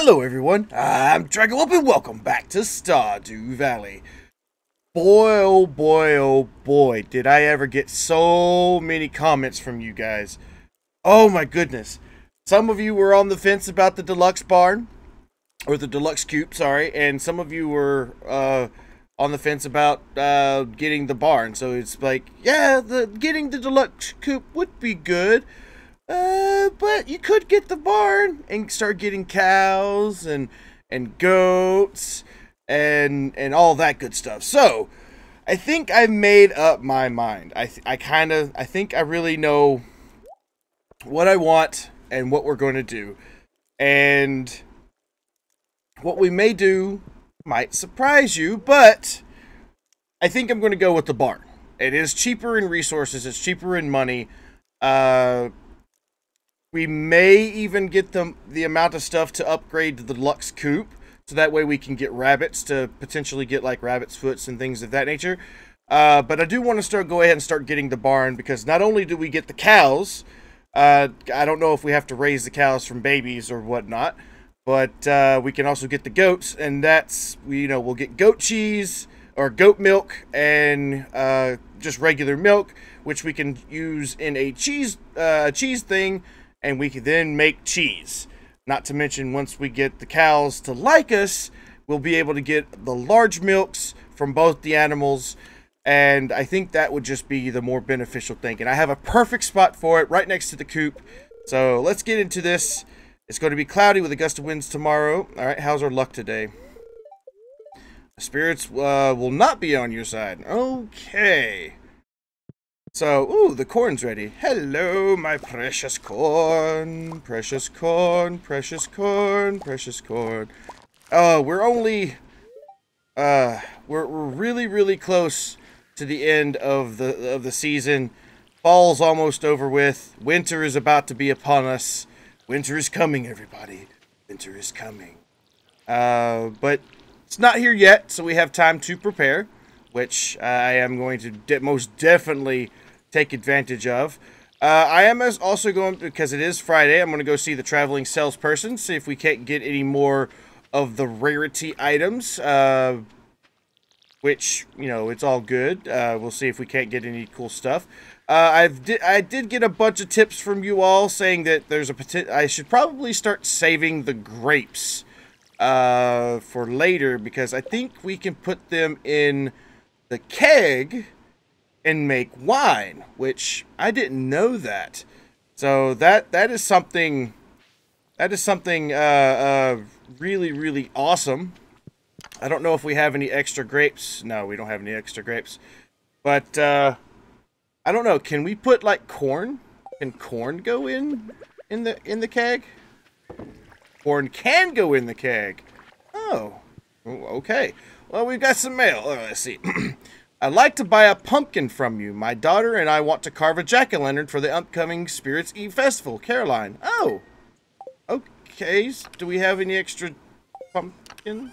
Hello everyone, I'm Dragon and welcome back to Stardew Valley. Boy oh boy oh boy, did I ever get so many comments from you guys. Oh my goodness. Some of you were on the fence about the deluxe barn, or the deluxe coop, sorry, and some of you were uh, on the fence about uh, getting the barn. So it's like, yeah, the getting the deluxe coop would be good. Uh, but you could get the barn and start getting cows and and goats and and all that good stuff. So, I think I've made up my mind. I I kind of I think I really know what I want and what we're going to do. And what we may do might surprise you, but I think I'm going to go with the barn. It is cheaper in resources, it's cheaper in money. Uh we may even get the, the amount of stuff to upgrade to deluxe Coop. So that way we can get rabbits to potentially get like rabbit's foots and things of that nature. Uh, but I do want to start go ahead and start getting the barn because not only do we get the cows, uh, I don't know if we have to raise the cows from babies or whatnot, but uh, we can also get the goats, and that's you know we'll get goat cheese or goat milk and uh, just regular milk, which we can use in a cheese uh, cheese thing and we can then make cheese. Not to mention, once we get the cows to like us, we'll be able to get the large milks from both the animals. And I think that would just be the more beneficial thing. And I have a perfect spot for it right next to the coop. So let's get into this. It's going to be cloudy with a gust of winds tomorrow. All right, how's our luck today? spirits uh, will not be on your side. Okay. So, ooh, the corn's ready. Hello, my precious corn. Precious corn, precious corn, precious corn. Oh, we're only, uh, we're, we're really, really close to the end of the, of the season. Fall's almost over with. Winter is about to be upon us. Winter is coming, everybody. Winter is coming. Uh, but it's not here yet, so we have time to prepare which I am going to de most definitely take advantage of. Uh, I am also going, because it is Friday, I'm going to go see the traveling salesperson, see if we can't get any more of the rarity items, uh, which, you know, it's all good. Uh, we'll see if we can't get any cool stuff. Uh, I've di I did get a bunch of tips from you all saying that there's a I should probably start saving the grapes uh, for later, because I think we can put them in the keg and make wine, which I didn't know that. So that that is something that is something uh, uh, really really awesome. I don't know if we have any extra grapes. No, we don't have any extra grapes. But uh, I don't know. Can we put like corn? Can corn go in in the in the keg? Corn can go in the keg. Oh, okay. Well, we've got some mail. Oh, let's see. I'd like to buy a pumpkin from you. My daughter and I want to carve a jack-o'-lantern for the upcoming Spirits Eve Festival. Caroline. Oh. Okay. Do we have any extra pumpkins?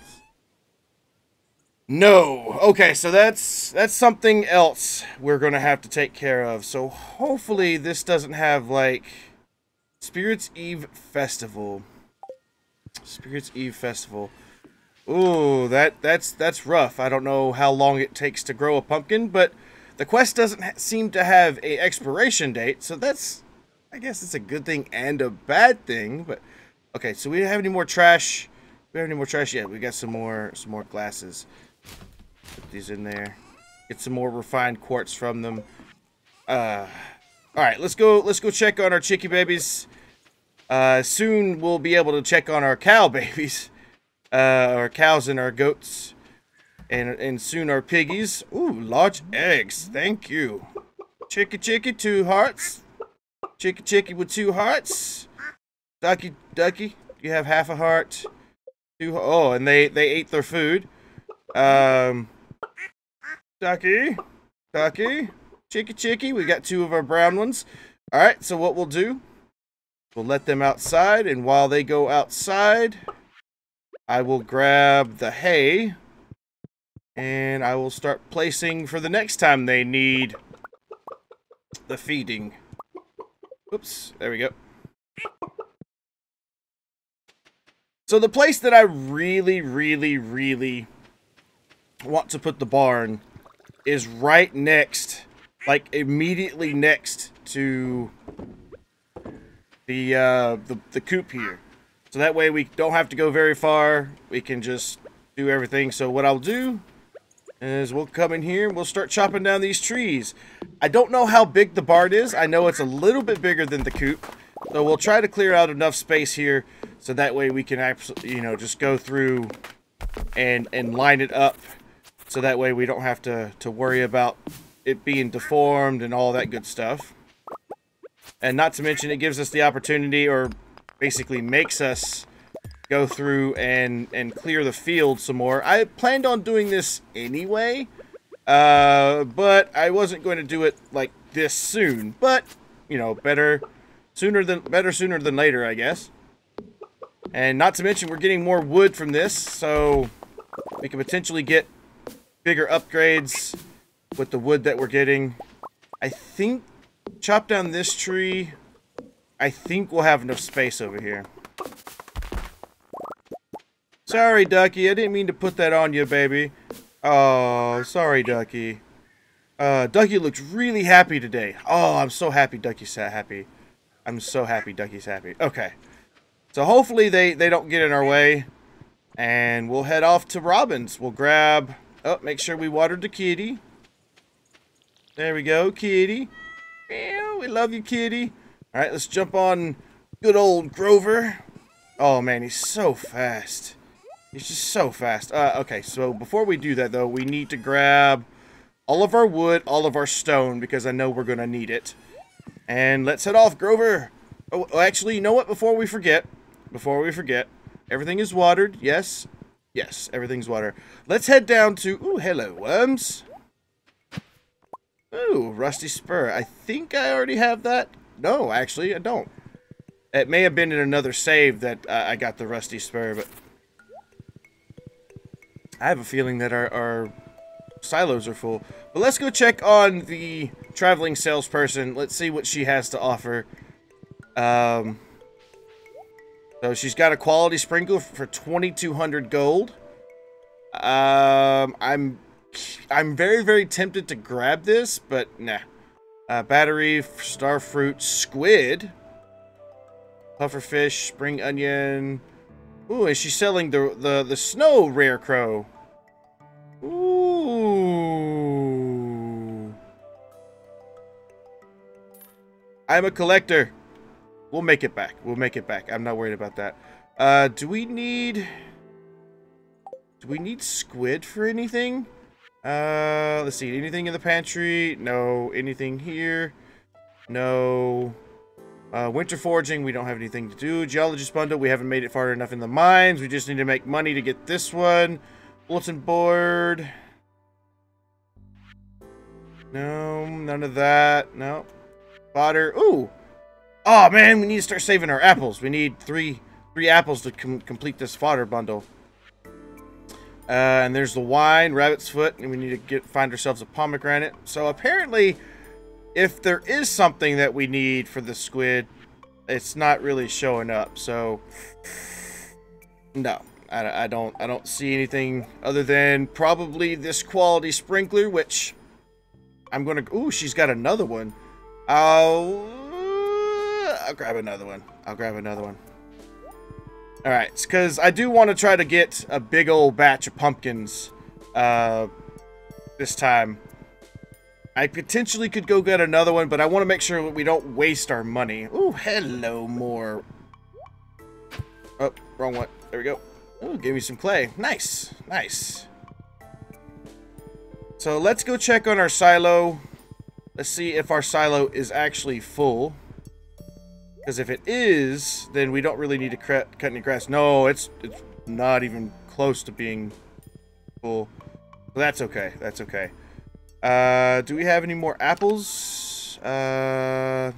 No. Okay, so that's that's something else we're going to have to take care of. So hopefully this doesn't have like Spirits Eve Festival. Spirits Eve Festival. Ooh, that that's that's rough. I don't know how long it takes to grow a pumpkin, but the quest doesn't seem to have a expiration date, so that's I guess it's a good thing and a bad thing. But okay, so we don't have any more trash. We don't have any more trash yet. We got some more some more glasses. Put these in there. Get some more refined quartz from them. Uh, all right, let's go. Let's go check on our chicky babies. Uh, soon we'll be able to check on our cow babies uh, our cows and our goats, and and soon our piggies. Ooh, large eggs. Thank you. Chicky chicky, two hearts. Chicky chicky with two hearts. Ducky ducky, you have half a heart. Two. Oh, and they they ate their food. Um. Ducky, ducky, chicky chicky. We got two of our brown ones. All right. So what we'll do? We'll let them outside, and while they go outside, I will grab the hay and I will start placing for the next time they need the feeding. Oops, there we go. So the place that I really, really, really want to put the barn is right next, like immediately next to the uh, the the coop here. So that way we don't have to go very far. We can just do everything. So what I'll do is we'll come in here and we'll start chopping down these trees. I don't know how big the barn is. I know it's a little bit bigger than the coop. So we'll try to clear out enough space here so that way we can actually, you know, just go through and and line it up so that way we don't have to, to worry about it being deformed and all that good stuff. And not to mention it gives us the opportunity or basically makes us go through and, and clear the field some more. I planned on doing this anyway, uh, but I wasn't going to do it like this soon. But, you know, better sooner than better sooner than later, I guess. And not to mention we're getting more wood from this, so we can potentially get bigger upgrades with the wood that we're getting. I think chop down this tree. I think we'll have enough space over here. Sorry, Ducky. I didn't mean to put that on you, baby. Oh, sorry, Ducky. Uh, Ducky looks really happy today. Oh, I'm so happy Ducky's happy. I'm so happy Ducky's happy. Okay. So hopefully they, they don't get in our way. And we'll head off to Robin's. We'll grab... Oh, make sure we watered the kitty. There we go, kitty. Meow, we love you, kitty. All right, let's jump on good old Grover. Oh, man, he's so fast. He's just so fast. Uh, okay, so before we do that, though, we need to grab all of our wood, all of our stone, because I know we're going to need it. And let's head off, Grover. Oh, oh, actually, you know what? Before we forget, before we forget, everything is watered. Yes, yes, everything's water. Let's head down to... Ooh, hello, worms. Ooh, rusty spur. I think I already have that. No, actually, I don't. It may have been in another save that uh, I got the rusty spur, but... I have a feeling that our, our silos are full. But let's go check on the traveling salesperson. Let's see what she has to offer. Um, so she's got a quality sprinkler for 2,200 gold. Um, I'm I'm very, very tempted to grab this, but nah. Uh, battery, starfruit, squid, pufferfish, spring onion. Ooh, is she selling the the the snow Rarecrow? Ooh. I'm a collector. We'll make it back. We'll make it back. I'm not worried about that. Uh, do we need... Do we need squid for anything? Uh, let's see. Anything in the pantry? No. Anything here? No. Uh, winter foraging, we don't have anything to do. Geologist bundle, we haven't made it far enough in the mines. We just need to make money to get this one. Bulletin board. No, none of that. No. Fodder. Ooh. Oh, man, we need to start saving our apples. We need three three apples to com complete this fodder bundle. Uh, and there's the wine, rabbit's foot, and we need to get find ourselves a pomegranate. So apparently, if there is something that we need for the squid, it's not really showing up. So, no, I, I don't I don't see anything other than probably this quality sprinkler, which I'm gonna. Ooh, she's got another one. I'll I'll grab another one. I'll grab another one. Alright, because I do want to try to get a big old batch of pumpkins uh, this time. I potentially could go get another one, but I want to make sure we don't waste our money. Ooh, hello, more. Oh, wrong one. There we go. Ooh, gave me some clay. Nice, nice. So let's go check on our silo. Let's see if our silo is actually full. Because if it is, then we don't really need to cut any grass. No, it's it's not even close to being full. But that's okay. That's okay. Uh, do we have any more apples? Uh,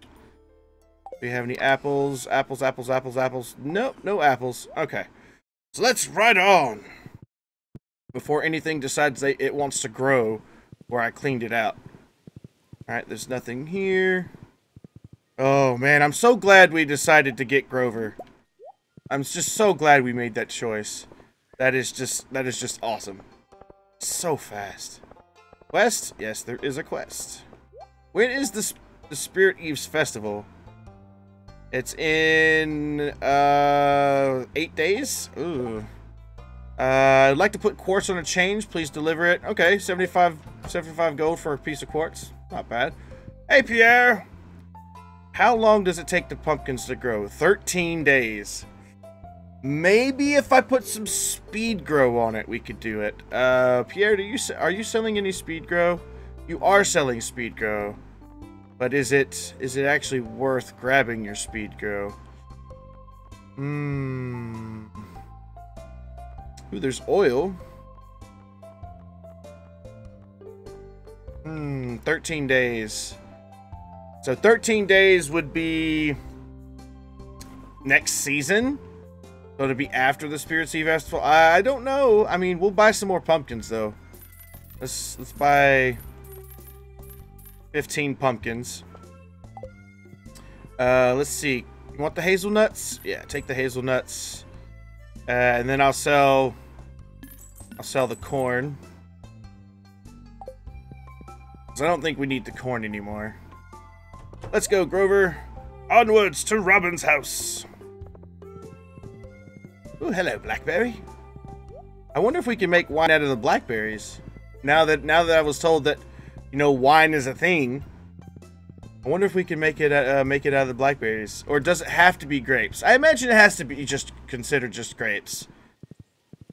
do we have any apples? Apples, apples, apples, apples? Nope, no apples. Okay. So let's ride on. Before anything decides it wants to grow where I cleaned it out. Alright, there's nothing here. Oh, man, I'm so glad we decided to get Grover. I'm just so glad we made that choice. That is just that is just awesome. So fast. Quest? Yes, there is a quest. When is the the Spirit's Eve festival? It's in uh eight days. Ooh. Uh, I'd like to put quartz on a change. Please deliver it. Okay, 75, 75 gold for a piece of quartz. Not bad. Hey, Pierre. How long does it take the pumpkins to grow? 13 days. Maybe if I put some speed grow on it, we could do it. Uh, Pierre, do you are you selling any speed grow? You are selling speed grow, but is it is it actually worth grabbing your speed grow? Hmm. Ooh, there's oil. Hmm, 13 days. So 13 days would be next season. So it'll be after the Spirit's Eve Festival. I, I don't know. I mean, we'll buy some more pumpkins though. Let's let's buy 15 pumpkins. Uh, let's see. You want the hazelnuts? Yeah, take the hazelnuts. Uh, and then I'll sell... I'll sell the corn. Because I don't think we need the corn anymore. Let's go, Grover. Onwards to Robin's house. Oh, hello, Blackberry. I wonder if we can make wine out of the blackberries. Now that now that I was told that, you know, wine is a thing. I wonder if we can make it uh, make it out of the blackberries, or does it have to be grapes? I imagine it has to be just considered just grapes.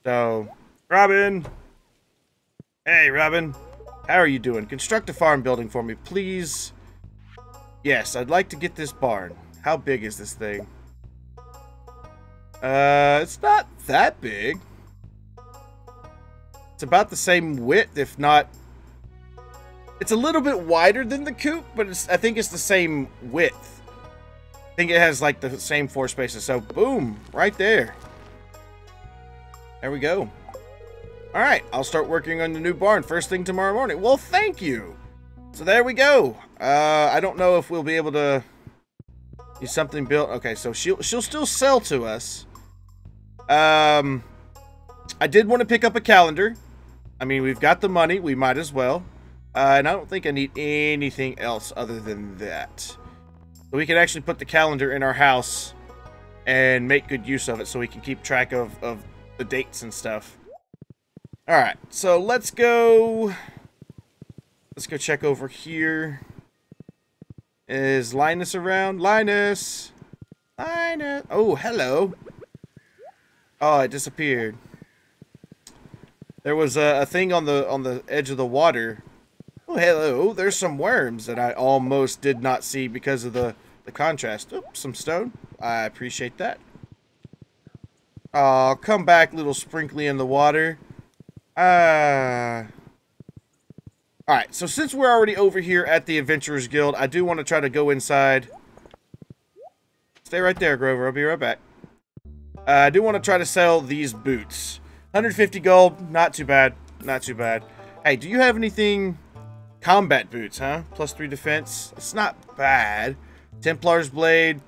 So, Robin. Hey, Robin. How are you doing? Construct a farm building for me, please. Yes, I'd like to get this barn. How big is this thing? Uh, it's not that big. It's about the same width, if not... It's a little bit wider than the coop, but I think it's the same width. I think it has, like, the same four spaces. So, boom, right there. There we go. Alright, I'll start working on the new barn first thing tomorrow morning. Well, thank you! So there we go. Uh, I don't know if we'll be able to get something built. Okay, so she'll, she'll still sell to us. Um, I did want to pick up a calendar. I mean, we've got the money. We might as well. Uh, and I don't think I need anything else other than that. So we can actually put the calendar in our house and make good use of it so we can keep track of, of the dates and stuff. Alright, so let's go... Let's go check over here. Is Linus around? Linus! Linus! Oh, hello. Oh, it disappeared. There was a, a, thing on the on the edge of the water. Oh, hello. There's some worms that I almost did not see because of the, the contrast. Oh, some stone. I appreciate that. Oh, come back, little sprinkly in the water. Ah. Uh... Alright, so since we're already over here at the Adventurers Guild, I do want to try to go inside. Stay right there, Grover. I'll be right back. Uh, I do want to try to sell these boots. 150 gold, not too bad. Not too bad. Hey, do you have anything... Combat boots, huh? Plus 3 defense. It's not bad. Templar's Blade.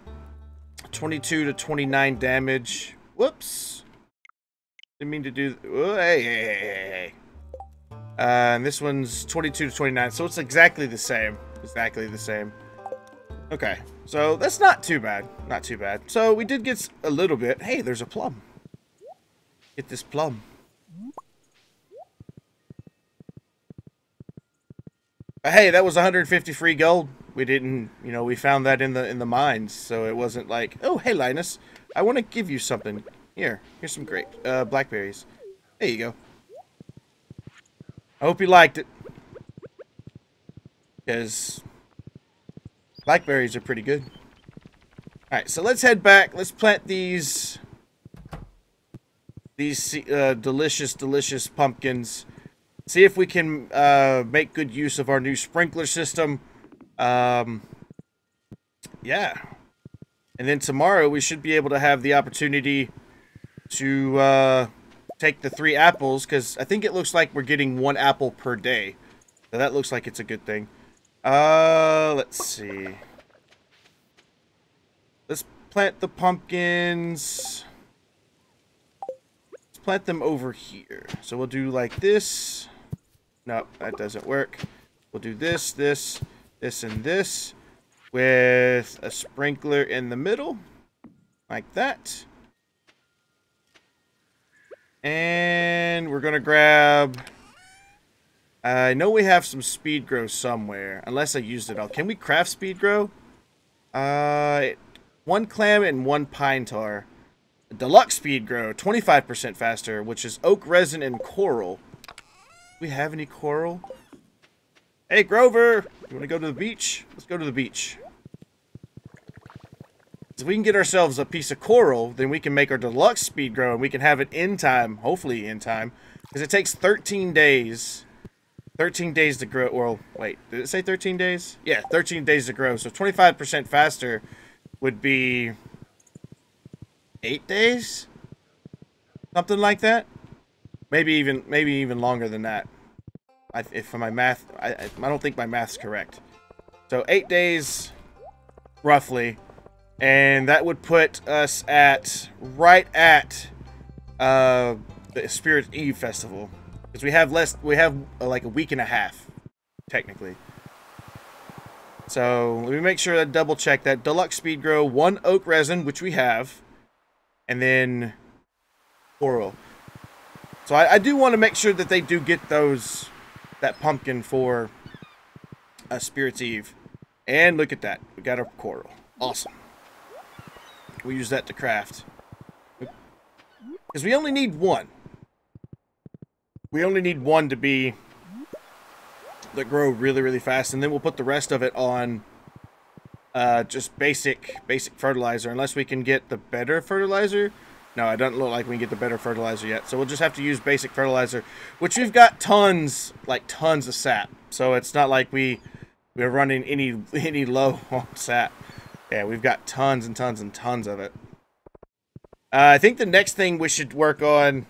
22 to 29 damage. Whoops. Didn't mean to do... Oh, hey, hey, hey, hey. Uh, and this one's 22 to 29, so it's exactly the same. Exactly the same. Okay, so that's not too bad. Not too bad. So we did get a little bit. Hey, there's a plum. Get this plum. Hey, that was 150 free gold. We didn't, you know, we found that in the in the mines, so it wasn't like, oh, hey, Linus, I want to give you something. Here, here's some great uh, blackberries. There you go. I hope you liked it. Because Blackberries are pretty good. Alright, so let's head back. Let's plant these these uh, delicious, delicious pumpkins. See if we can uh, make good use of our new sprinkler system. Um, yeah. And then tomorrow we should be able to have the opportunity to uh, take the three apples, because I think it looks like we're getting one apple per day. So that looks like it's a good thing. Uh, let's see. Let's plant the pumpkins. Let's plant them over here. So we'll do like this. No, that doesn't work. We'll do this, this, this, and this with a sprinkler in the middle, like that. And we're going to grab... I know we have some speed grow somewhere, unless I used it all. Can we craft speed grow? Uh, one clam and one pine tar. Deluxe speed grow, 25% faster, which is oak resin and coral. Do we have any coral? Hey, Grover! You want to go to the beach? Let's go to the beach. If we can get ourselves a piece of coral, then we can make our deluxe speed grow and we can have it in time, hopefully in time. Because it takes 13 days. 13 days to grow. Well, wait, did it say 13 days? Yeah, 13 days to grow. So 25% faster would be 8 days? Something like that? Maybe even maybe even longer than that. I, if for my math, I, I don't think my math's correct. So 8 days, roughly and that would put us at right at uh, the Spirit Eve festival. Because we have less we have uh, like a week and a half technically. So let me make sure that double check that. Deluxe speed grow one oak resin which we have and then coral. So I, I do want to make sure that they do get those that pumpkin for a uh, Spirit's Eve. And look at that. We got our coral. Awesome we use that to craft. Because we only need one. We only need one to be... That grow really, really fast. And then we'll put the rest of it on... Uh, just basic, basic fertilizer. Unless we can get the better fertilizer. No, it doesn't look like we can get the better fertilizer yet. So we'll just have to use basic fertilizer. Which we've got tons, like tons of sap. So it's not like we... We're running any any low on sap. Yeah, we've got tons and tons and tons of it. Uh, I think the next thing we should work on,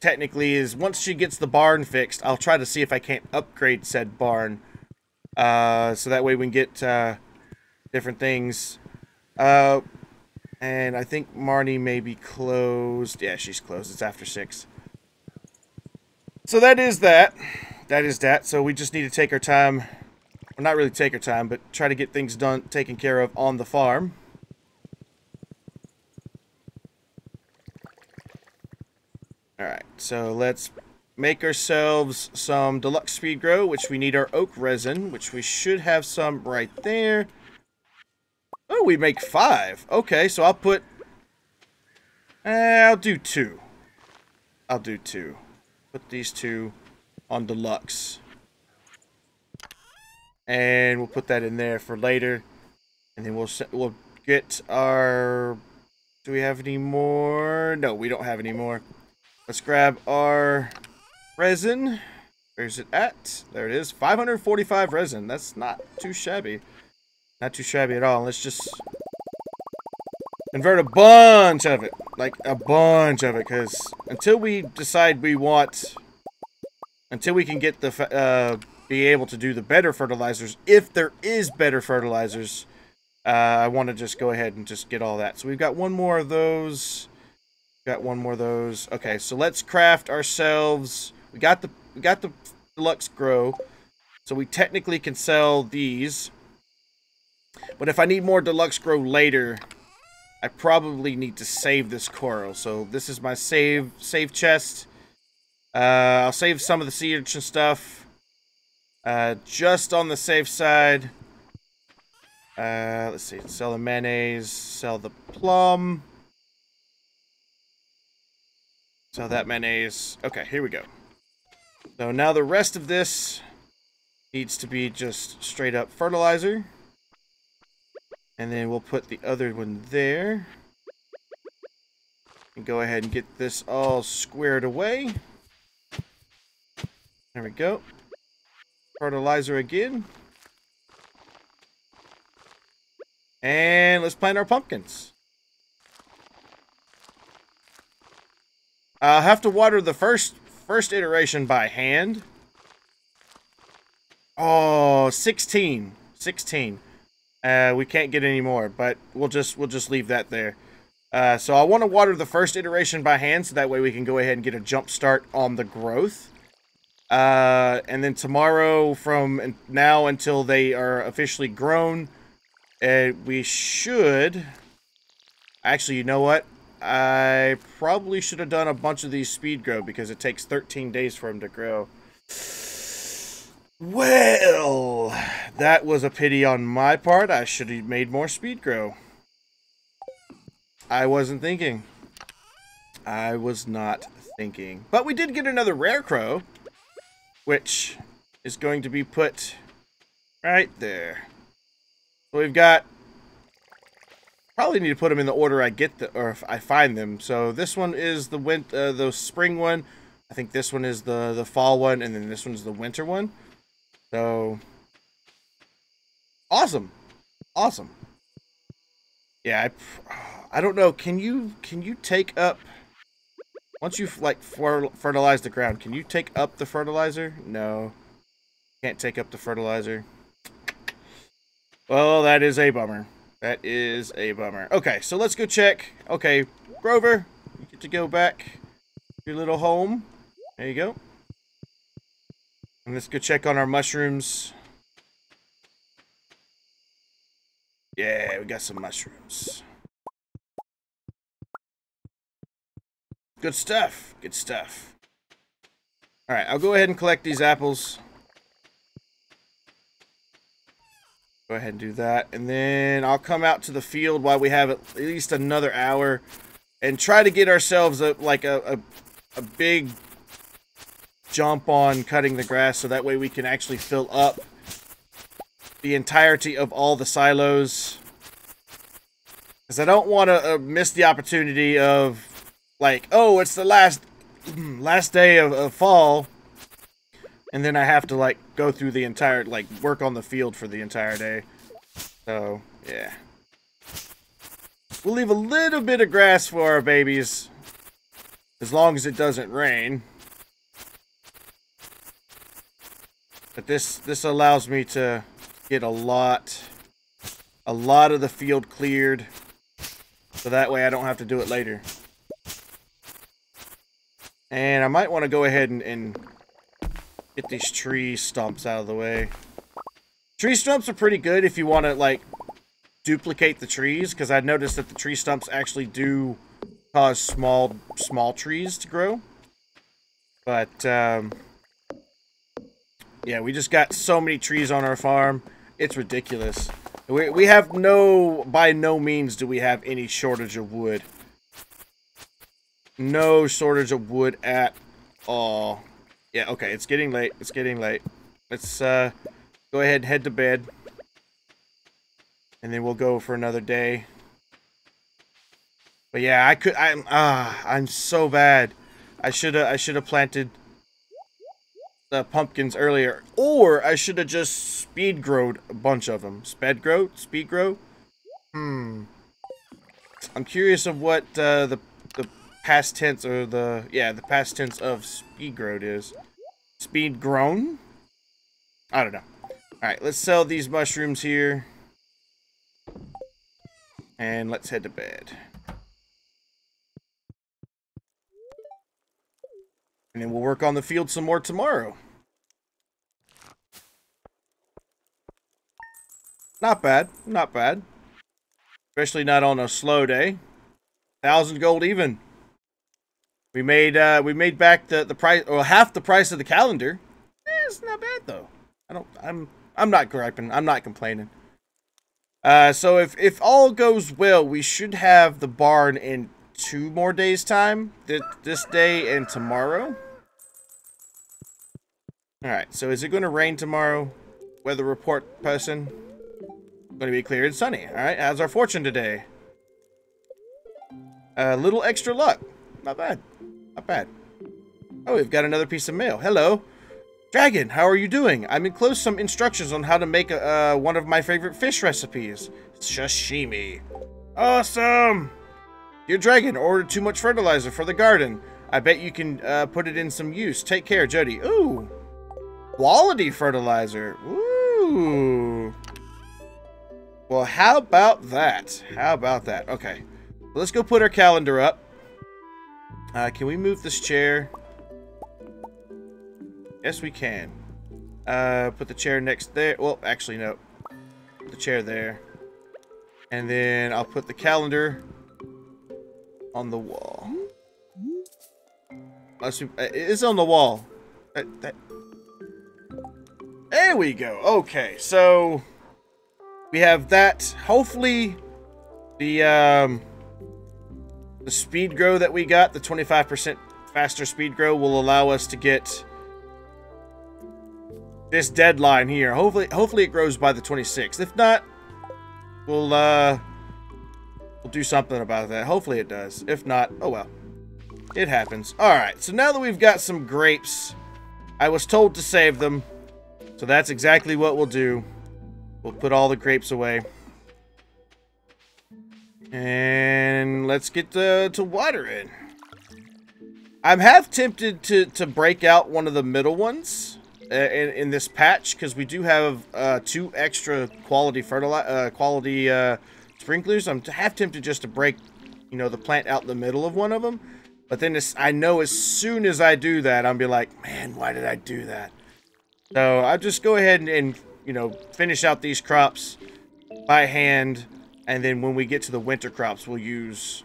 technically, is once she gets the barn fixed, I'll try to see if I can't upgrade said barn. Uh, so that way we can get uh, different things. Uh, and I think Marnie may be closed. Yeah, she's closed. It's after 6. So that is that. That is that. So we just need to take our time well, not really take our time, but try to get things done, taken care of on the farm. Alright, so let's make ourselves some deluxe speed grow, which we need our oak resin, which we should have some right there. Oh, we make five. Okay, so I'll put... Eh, I'll do two. I'll do two. Put these two on deluxe. And we'll put that in there for later. And then we'll we'll get our... Do we have any more? No, we don't have any more. Let's grab our resin. Where's it at? There it is. 545 resin. That's not too shabby. Not too shabby at all. Let's just convert a bunch of it. Like, a bunch of it. Because until we decide we want... Until we can get the... Uh, be able to do the better fertilizers, if there is better fertilizers, uh, I want to just go ahead and just get all that. So we've got one more of those. Got one more of those. Okay, so let's craft ourselves. We got the we got the deluxe grow, so we technically can sell these. But if I need more deluxe grow later, I probably need to save this coral. So this is my save save chest. Uh, I'll save some of the sea urchin stuff. Uh, just on the safe side. Uh, let's see. Sell the mayonnaise. Sell the plum. Sell that mayonnaise. Okay, here we go. So now the rest of this needs to be just straight up fertilizer. And then we'll put the other one there. And go ahead and get this all squared away. There we go. Fertilizer again. And let's plant our pumpkins. I'll have to water the first first iteration by hand. Oh, 16. 16. Uh, we can't get any more, but we'll just we'll just leave that there. Uh, so I want to water the first iteration by hand so that way we can go ahead and get a jump start on the growth. Uh, and then tomorrow from now until they are officially grown, uh, we should... Actually, you know what? I probably should have done a bunch of these speed grow because it takes 13 days for them to grow. Well, that was a pity on my part. I should have made more speed grow. I wasn't thinking. I was not thinking. But we did get another Rarecrow, which is going to be put right there. So we've got probably need to put them in the order I get the or if I find them. So this one is the win uh, the spring one. I think this one is the the fall one, and then this one's the winter one. So awesome, awesome. Yeah, I, I don't know. Can you can you take up once you've like fertilized the ground? Can you take up the fertilizer? No, can't take up the fertilizer. Well, that is a bummer. That is a bummer. Okay, so let's go check. Okay, Grover, you get to go back to your little home. There you go. And let's go check on our mushrooms. Yeah, we got some mushrooms. Good stuff. Good stuff. Alright, I'll go ahead and collect these apples. Go ahead and do that. And then I'll come out to the field while we have at least another hour and try to get ourselves a like a, a, a big jump on cutting the grass so that way we can actually fill up the entirety of all the silos. Because I don't want to uh, miss the opportunity of, like, oh, it's the last last day of, of fall and then I have to, like, go through the entire, like, work on the field for the entire day. So, yeah. We'll leave a little bit of grass for our babies. As long as it doesn't rain. But this, this allows me to get a lot, a lot of the field cleared. So that way I don't have to do it later. And I might want to go ahead and, and Get these tree stumps out of the way. Tree stumps are pretty good if you want to, like, duplicate the trees, because I noticed that the tree stumps actually do cause small, small trees to grow. But, um, yeah, we just got so many trees on our farm. It's ridiculous. We, we have no, by no means do we have any shortage of wood. No shortage of wood at all. Yeah, okay, it's getting late. It's getting late. Let's uh, go ahead and head to bed. And then we'll go for another day. But yeah, I could I'm ah, I'm so bad. I should have I should have planted the pumpkins earlier or I should have just speed growed a bunch of them. Sped grow? Speed grow? Hmm. I'm curious of what uh, the past tense or the yeah the past tense of speed growed is. Speed grown? I don't know. All right let's sell these mushrooms here. And let's head to bed. And then we'll work on the field some more tomorrow. Not bad not bad. Especially not on a slow day. Thousand gold even we made uh, we made back the the price or half the price of the calendar. Eh, it's not bad though. I don't. I'm I'm not griping. I'm not complaining. Uh, so if if all goes well, we should have the barn in two more days' time. Th this day and tomorrow. All right. So is it going to rain tomorrow? Weather report person. Going to be clear and sunny. All right. How's our fortune today? A little extra luck. Not bad. Not bad. Oh, we've got another piece of mail. Hello. Dragon, how are you doing? I'm enclosed some instructions on how to make uh, one of my favorite fish recipes. Sashimi. Awesome! Dear Dragon, ordered too much fertilizer for the garden. I bet you can uh, put it in some use. Take care, Jodi. Ooh! Quality fertilizer. Ooh! Well, how about that? How about that? Okay. Let's go put our calendar up. Uh, can we move this chair? Yes, we can. Uh, put the chair next there. Well, actually, no. Put the chair there. And then I'll put the calendar on the wall. It's on the wall. That. There we go. Okay, so we have that. Hopefully, the um, the speed grow that we got, the 25% faster speed grow, will allow us to get this deadline here. Hopefully, hopefully it grows by the 26th. If not, we'll uh, we'll do something about that. Hopefully it does. If not, oh well. It happens. Alright, so now that we've got some grapes, I was told to save them. So that's exactly what we'll do. We'll put all the grapes away. And let's get to, to watering. I'm half tempted to, to break out one of the middle ones uh, in, in this patch because we do have uh, two extra quality fertilizer, uh, quality uh, sprinklers. I'm half tempted just to break, you know, the plant out in the middle of one of them. But then I know as soon as I do that, I'll be like, man, why did I do that? So I'll just go ahead and, and you know, finish out these crops by hand. And then when we get to the winter crops, we'll use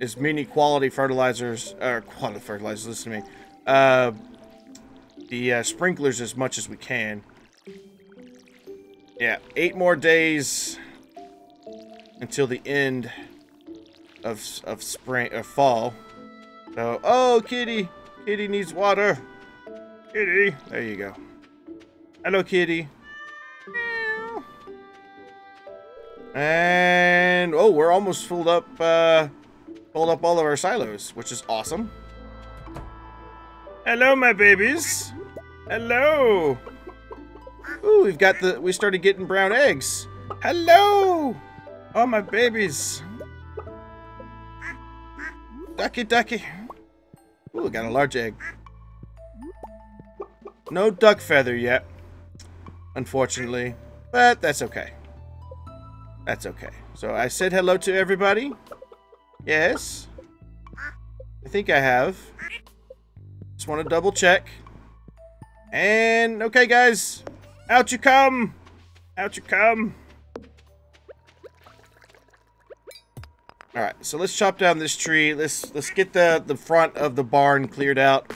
as many quality fertilizers, or quality fertilizers, listen to me, uh, the uh, sprinklers as much as we can. Yeah, eight more days until the end of, of spring, or fall. So, oh, kitty, kitty needs water. Kitty, there you go. Hello, kitty. And, oh, we're almost filled up, uh, filled up all of our silos, which is awesome. Hello, my babies. Hello. Ooh, we've got the, we started getting brown eggs. Hello. Oh, my babies. Ducky, ducky. Ooh, got a large egg. No duck feather yet. Unfortunately. But that's okay. That's okay. So I said hello to everybody. Yes. I think I have. Just want to double check. And, okay guys. Out you come. Out you come. Alright, so let's chop down this tree. Let's let's get the, the front of the barn cleared out.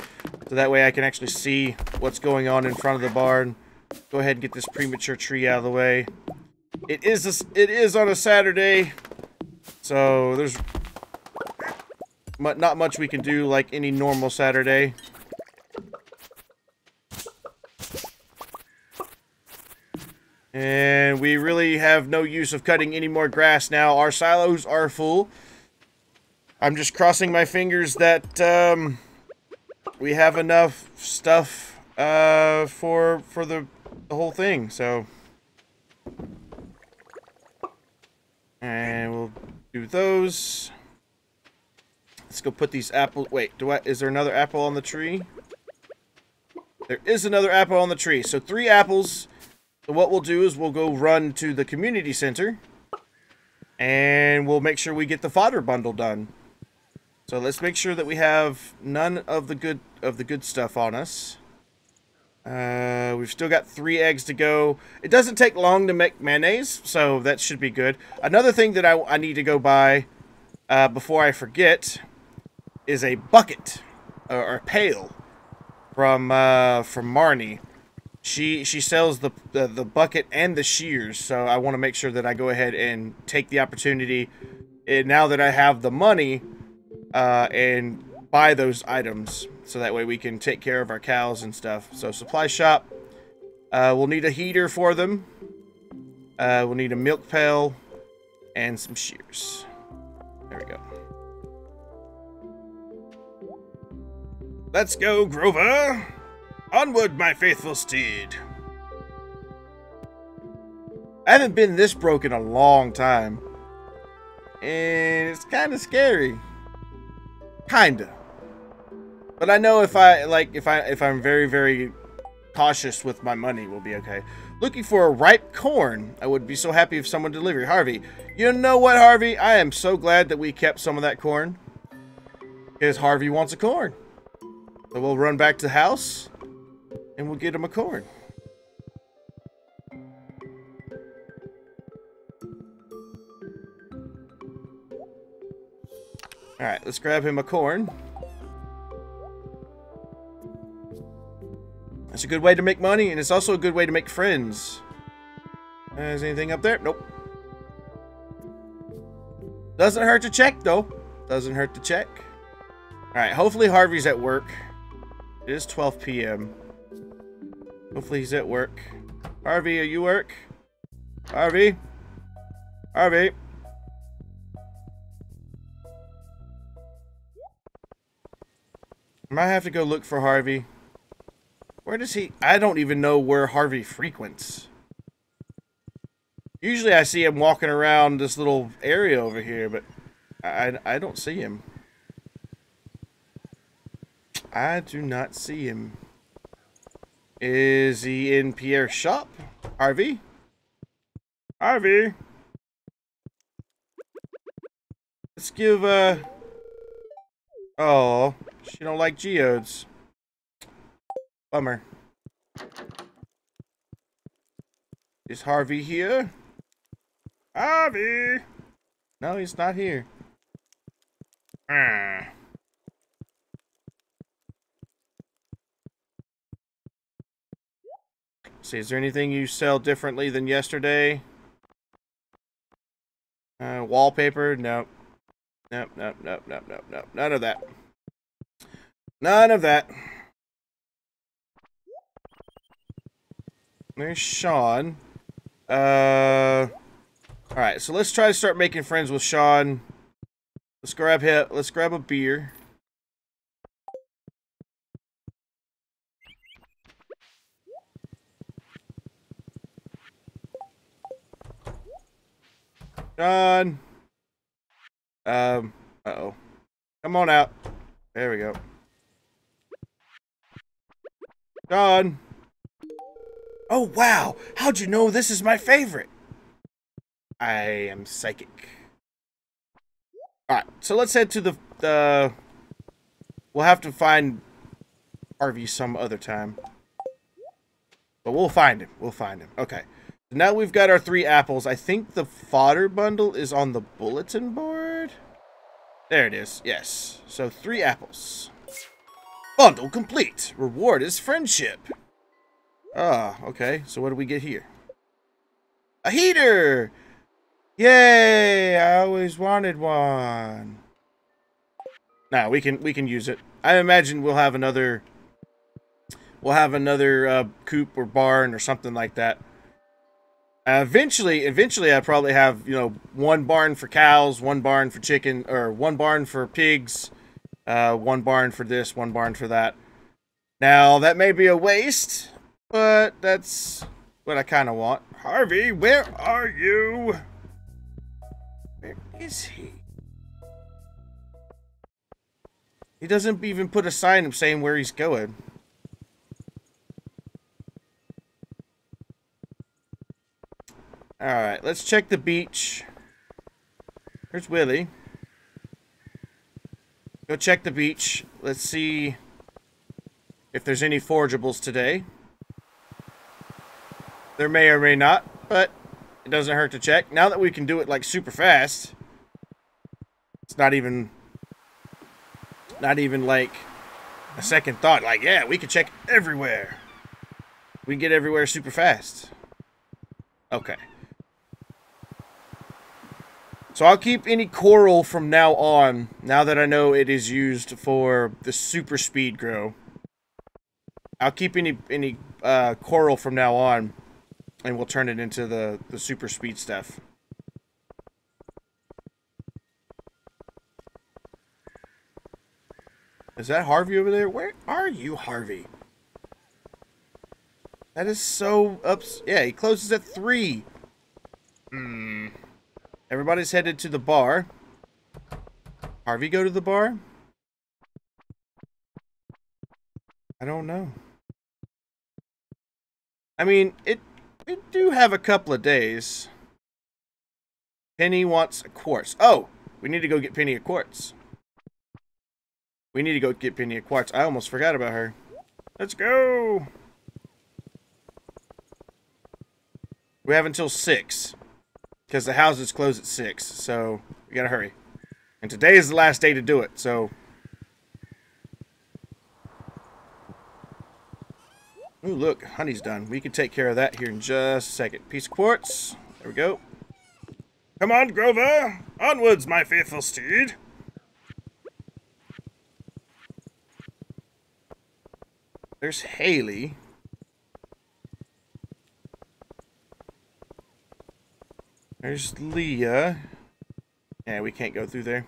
So that way I can actually see what's going on in front of the barn. Go ahead and get this premature tree out of the way. It is a, it is on a Saturday, so there's not much we can do like any normal Saturday. And we really have no use of cutting any more grass now. Our silos are full. I'm just crossing my fingers that um, we have enough stuff uh, for for the, the whole thing. So And we'll do those. Let's go put these apples. Wait, do I? Is there another apple on the tree? There is another apple on the tree. So three apples. So what we'll do is we'll go run to the community center. And we'll make sure we get the fodder bundle done. So let's make sure that we have none of the good of the good stuff on us. Uh, we've still got three eggs to go. It doesn't take long to make mayonnaise, so that should be good. Another thing that I, I need to go buy uh, before I forget is a bucket or, or a pail from uh, from Marnie. She she sells the, the, the bucket and the shears, so I want to make sure that I go ahead and take the opportunity. And now that I have the money, uh, and buy those items so that way we can take care of our cows and stuff. So supply shop, uh, we'll need a heater for them. Uh, we'll need a milk pail and some shears. There we go. Let's go, Grover! Onward, my faithful steed! I haven't been this broke in a long time. And it's kind of scary. Kinda. But I know if I like if I if I'm very very cautious with my money, we'll be okay. Looking for a ripe corn. I would be so happy if someone delivered. Harvey, you know what, Harvey? I am so glad that we kept some of that corn. Because Harvey wants a corn. So we'll run back to the house and we'll get him a corn. Alright, let's grab him a corn. It's a good way to make money, and it's also a good way to make friends. Uh, is anything up there? Nope. Doesn't hurt to check, though. Doesn't hurt to check. Alright, hopefully Harvey's at work. It is 12 p.m. Hopefully he's at work. Harvey, are you work? Harvey? Harvey? Might have to go look for Harvey. Where does he... I don't even know where Harvey frequents. Usually I see him walking around this little area over here, but I, I don't see him. I do not see him. Is he in Pierre's shop? Harvey? Harvey? Let's give, uh... Oh, she don't like geodes. Bummer. Is Harvey here? Harvey! No, he's not here. Ah. See, is there anything you sell differently than yesterday? Uh, wallpaper? Nope. Nope, nope, nope, nope, nope, nope. None of that. None of that. There's Shane. Uh, all right, so let's try to start making friends with Shane. Let's grab him. Let's grab a beer. Shane. Um. Uh oh. Come on out. There we go. Shane. Oh, wow. How'd you know this is my favorite? I am psychic. Alright, so let's head to the... the. we'll have to find Harvey some other time. But we'll find him. We'll find him. Okay. Now we've got our three apples. I think the fodder bundle is on the bulletin board. There it is. Yes. So three apples. Bundle complete. Reward is friendship. Ah, okay. So what do we get here? A heater! Yay! I always wanted one. Now we can we can use it. I imagine we'll have another we'll have another uh, coop or barn or something like that. Uh, eventually, eventually, I probably have you know one barn for cows, one barn for chicken, or one barn for pigs, uh, one barn for this, one barn for that. Now that may be a waste, but that's what I kind of want. Harvey, where are you? Where is he? He doesn't even put a sign up saying where he's going. Alright, let's check the beach. Here's Willy. Go check the beach. Let's see if there's any forageables today. There may or may not, but it doesn't hurt to check. Now that we can do it like super fast, it's not even not even like a second thought. Like, yeah, we can check everywhere. We get everywhere super fast. Okay. So I'll keep any coral from now on, now that I know it is used for the super speed grow. I'll keep any any uh, coral from now on and we'll turn it into the, the super speed stuff. Is that Harvey over there? Where are you, Harvey? That is so ups. Yeah, he closes at 3. Hmm. Everybody's headed to the bar. Harvey go to the bar? I don't know. I mean, it we do have a couple of days. Penny wants a quartz. Oh, we need to go get Penny a quartz. We need to go get Penny a quartz. I almost forgot about her. Let's go. We have until 6. Because the houses close at 6. So, we gotta hurry. And today is the last day to do it, so... Ooh, look, honey's done. We can take care of that here in just a second. Piece of quartz. There we go. Come on, Grover. Onwards, my faithful steed. There's Haley. There's Leah. Yeah, we can't go through there.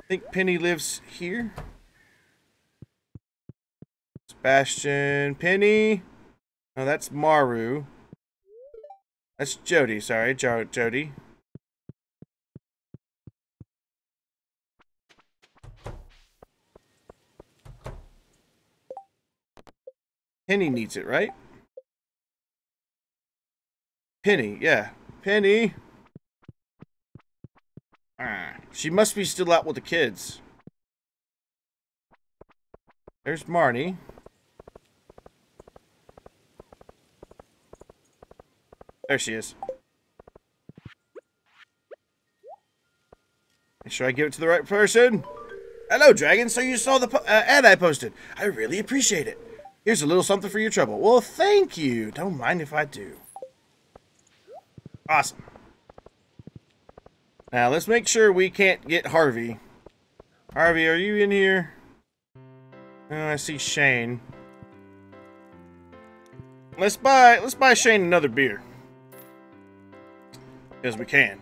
I think Penny lives here. Sebastian, Penny. Oh, that's Maru. That's Jodi, sorry, jo Jodi. Penny needs it, right? Penny, yeah. Penny! Ah, she must be still out with the kids. There's Marnie. There she is. Should I give it to the right person? Hello, Dragon. So you saw the uh, ad I posted. I really appreciate it. Here's a little something for your trouble. Well, thank you. Don't mind if I do. Awesome. Now, let's make sure we can't get Harvey. Harvey, are you in here? Oh, I see Shane. Let's buy let's buy Shane another beer. Because we can.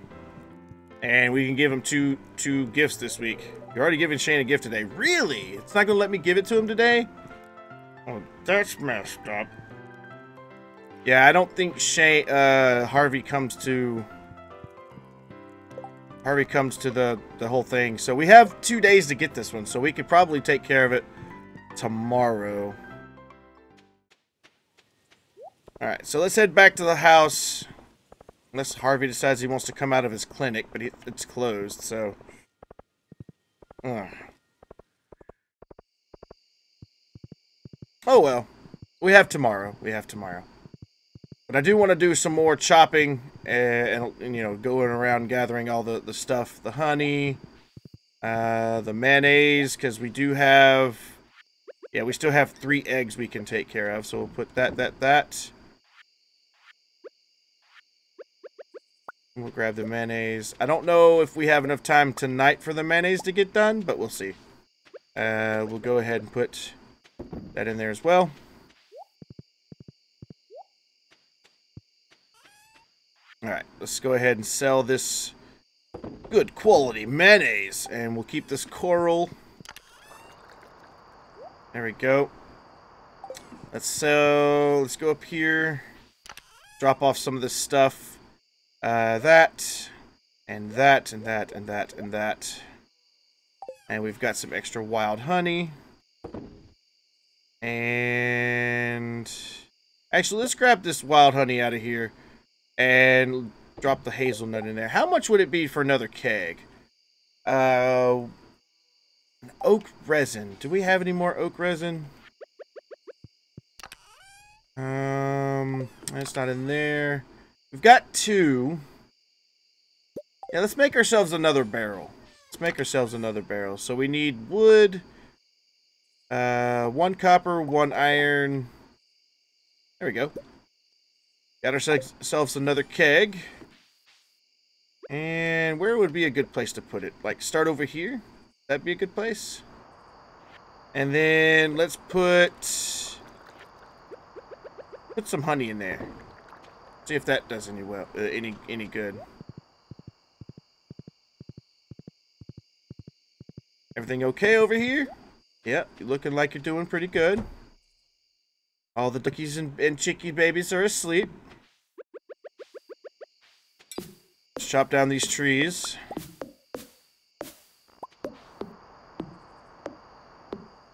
And we can give him two two gifts this week. You're already giving Shane a gift today. Really? It's not going to let me give it to him today? Oh, that's messed up. Yeah, I don't think Shane, uh, Harvey comes to... Harvey comes to the, the whole thing. So we have two days to get this one. So we could probably take care of it tomorrow. Alright, so let's head back to the house. Unless Harvey decides he wants to come out of his clinic, but it's closed, so... Ugh. Oh well. We have tomorrow. We have tomorrow. But I do want to do some more chopping and, and, you know, going around gathering all the, the stuff. The honey, uh, the mayonnaise, because we do have... Yeah, we still have three eggs we can take care of. So we'll put that, that, that. We'll grab the mayonnaise. I don't know if we have enough time tonight for the mayonnaise to get done, but we'll see. Uh, we'll go ahead and put that in there as well. Alright, let's go ahead and sell this good quality mayonnaise. And we'll keep this coral. There we go. Let's sell, let's go up here. Drop off some of this stuff. Uh, that, and that, and that, and that, and that. And we've got some extra wild honey. And... Actually, let's grab this wild honey out of here. And drop the hazelnut in there. How much would it be for another keg? Uh... Oak resin. Do we have any more oak resin? Um, that's not in there. We've got two. Yeah, let's make ourselves another barrel. Let's make ourselves another barrel. So we need wood, uh, one copper, one iron. There we go. Got ourselves another keg. And where would be a good place to put it? Like, start over here? That'd be a good place. And then let's put... Put some honey in there. See if that does any well, uh, any any good. Everything okay over here? Yep, you're looking like you're doing pretty good. All the duckies and, and chickie babies are asleep. Let's chop down these trees.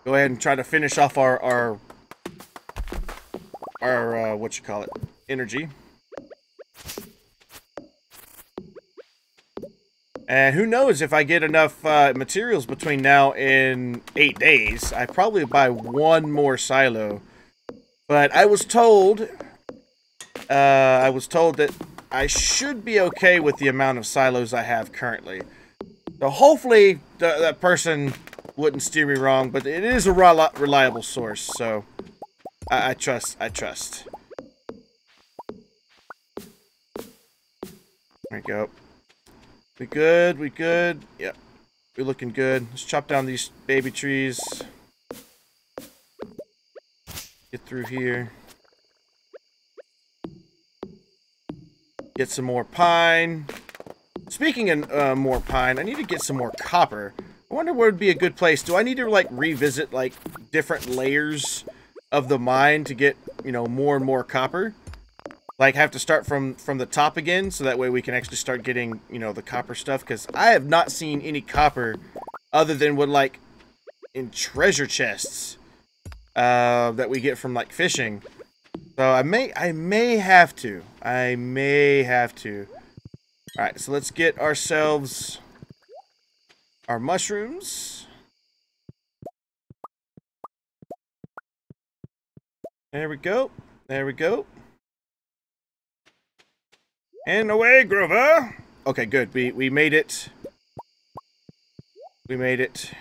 Go ahead and try to finish off our, our our uh, what you call it, energy. And who knows if I get enough uh, materials between now and eight days, I probably buy one more silo. But I was told, uh, I was told that I should be okay with the amount of silos I have currently. So hopefully th that person wouldn't steer me wrong, but it is a reliable source, so I, I trust, I trust. There we go. We good? We good? Yep. We're looking good. Let's chop down these baby trees. Get through here. Get some more pine. Speaking of uh, more pine, I need to get some more copper. I wonder where would be a good place. Do I need to, like, revisit, like, different layers of the mine to get, you know, more and more copper? Like have to start from from the top again so that way we can actually start getting you know the copper stuff because i have not seen any copper other than what like in treasure chests uh that we get from like fishing. So i may i may have to. I may have to. All right so let's get ourselves our mushrooms. There we go. There we go and away, Grover! Okay, good. We, we made it. We made it.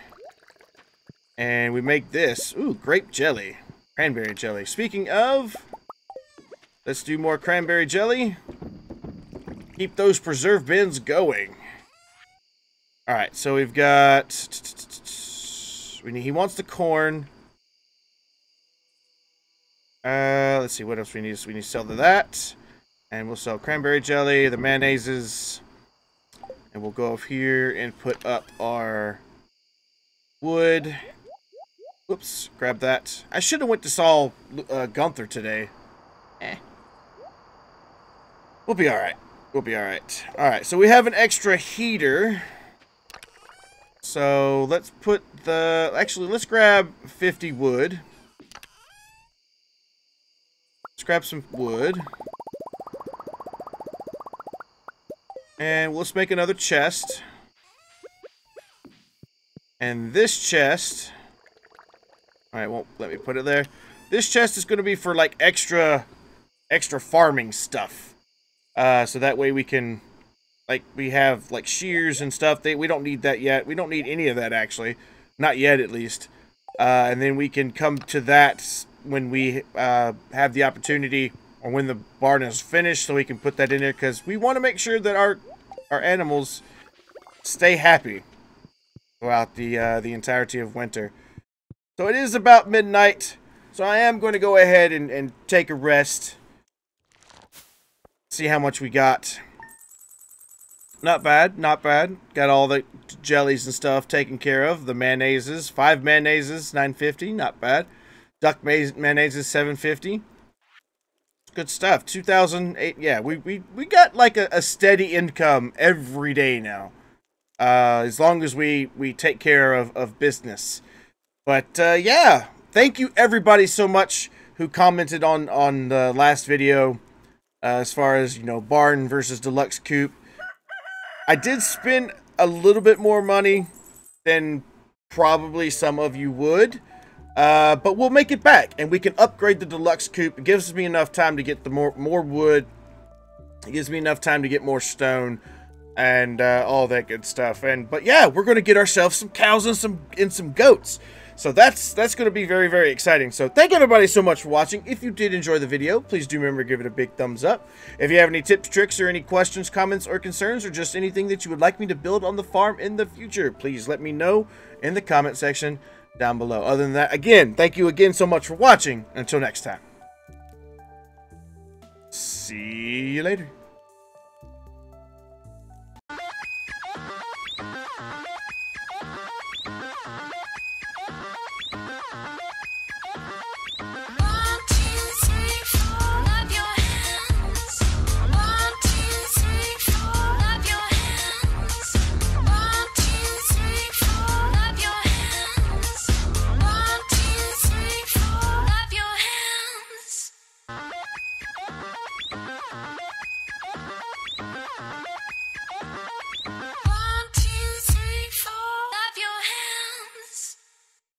And we make this. Ooh, grape jelly. Cranberry jelly. Speaking of, let's do more cranberry jelly. Keep those preserve bins going. Alright, so we've got... He wants the corn. Uh, let's see, what else we need? We need to sell to that. And we'll sell cranberry jelly, the mayonnaises. And we'll go up here and put up our wood. Whoops, grab that. I should have went to Saul uh, Gunther today. Eh. We'll be alright. We'll be alright. Alright, so we have an extra heater. So let's put the... Actually, let's grab 50 wood. Let's grab some wood. And let's make another chest. And this chest... Alright, won't let me put it there. This chest is going to be for, like, extra... Extra farming stuff. Uh, so that way we can... Like, we have, like, shears and stuff. They, we don't need that yet. We don't need any of that, actually. Not yet, at least. Uh, and then we can come to that when we uh, have the opportunity or when the barn is finished so we can put that in there because we want to make sure that our our animals stay happy throughout the uh, the entirety of winter. So it is about midnight, so I am going to go ahead and, and take a rest. See how much we got. Not bad, not bad. Got all the jellies and stuff taken care of. The mayonnaises, five mayonnaises, 950, not bad. Duck mayonnaises, 750 good stuff. 2008. Yeah, we we we got like a, a steady income every day now. Uh, as long as we we take care of of business. But uh, yeah, thank you everybody so much who commented on on the last video uh, as far as you know barn versus deluxe coop. I did spend a little bit more money than probably some of you would. Uh, but we'll make it back, and we can upgrade the deluxe coop. It gives me enough time to get the more more wood. It gives me enough time to get more stone and uh, all that good stuff. And but yeah, we're gonna get ourselves some cows and some and some goats. So that's that's going to be very, very exciting. So thank everybody so much for watching. If you did enjoy the video, please do remember to give it a big thumbs up. If you have any tips, tricks, or any questions, comments, or concerns, or just anything that you would like me to build on the farm in the future, please let me know in the comment section down below. Other than that, again, thank you again so much for watching. Until next time. See you later.